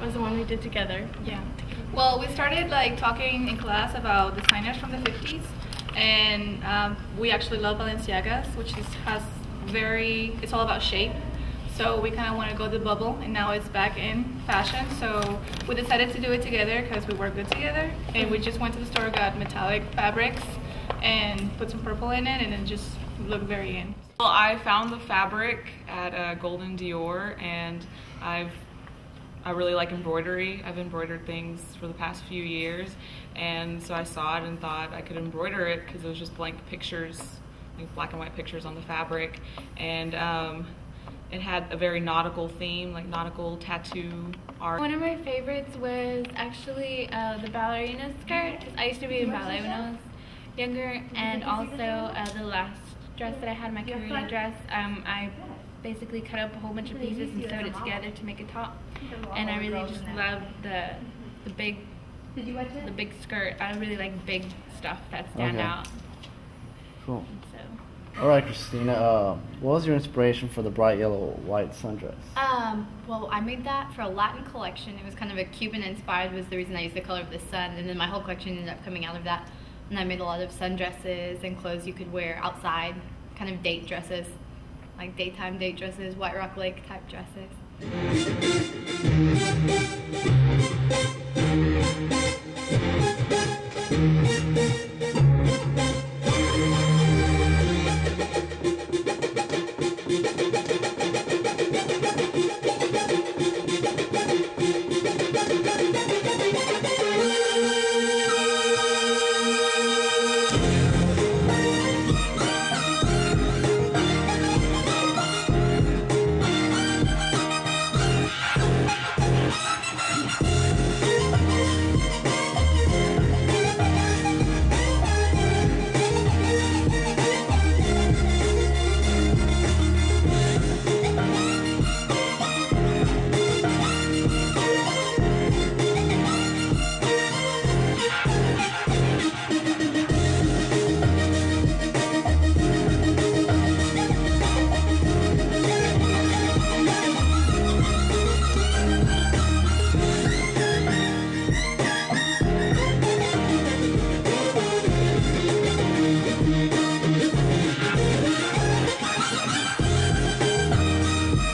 That was the one we did together. Yeah. Well, we started like talking in class about designers from the 50s, and um, we actually love Balenciagas, which is, has very, it's all about shape. So we kind of want to go the bubble, and now it's back in fashion. So we decided to do it together because we work good together, and we just went to the store, got metallic fabrics, and put some purple in it, and it just looked very in. Well, I found the fabric at uh, Golden D'Or, and I've I really like embroidery. I've embroidered things for the past few years, and so I saw it and thought I could embroider it because it was just blank pictures, like black and white pictures on the fabric, and um, it had a very nautical theme, like nautical tattoo art. One of my favorites was actually uh, the ballerina skirt. 'cause I used to be in ballet when I was younger, and also uh, the last dress that I had, my Karina dress. Um, I basically cut up a whole bunch of pieces and sewed it together to make a top, and I really just love the the big the big skirt. I really like big stuff that stand Okay. out. Cool. So. All right, Christina. Uh, what was your inspiration for the bright yellow white sundress? Um, well, I made that for a Latin collection. It was kind of a Cuban inspired was the reason I used the color of the sun, and then my whole collection ended up coming out of that. And I made a lot of sundresses and clothes you could wear outside, kind of date dresses, like daytime date dresses, White Rock Lake type dresses.